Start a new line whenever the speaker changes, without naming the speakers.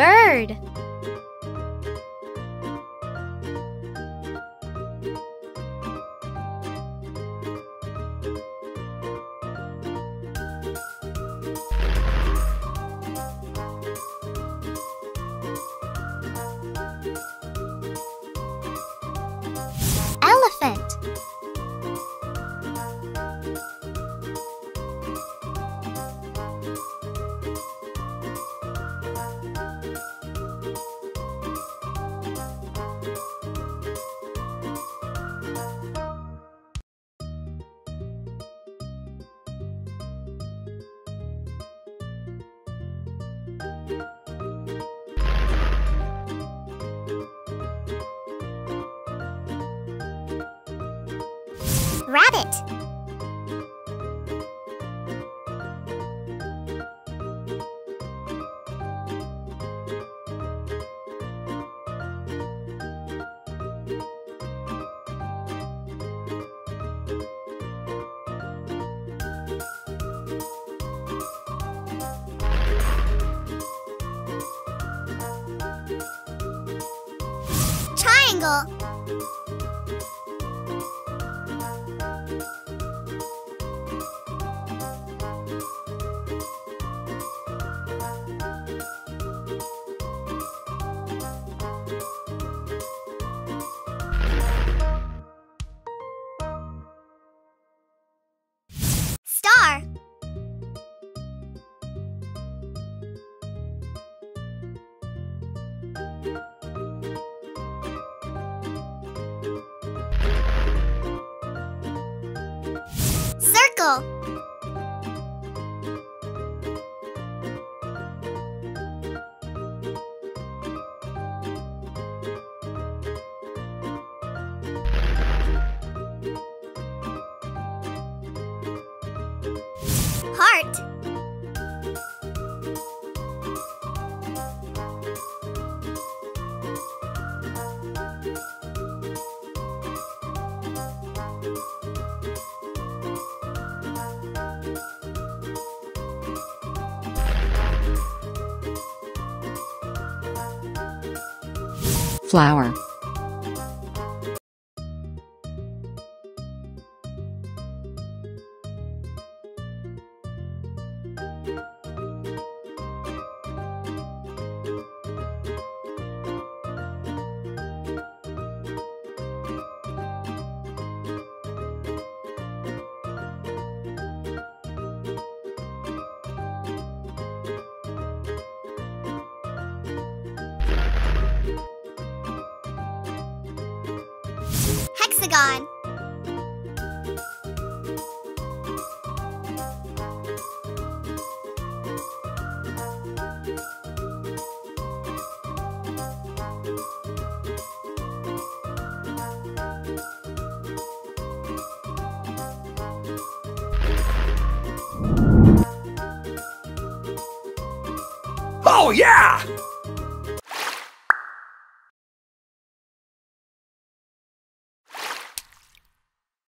Bird. Rabbit. Triangle. Circle. Heart.
Flower,
Hexagon.
Oh yeah!